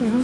Mm -hmm.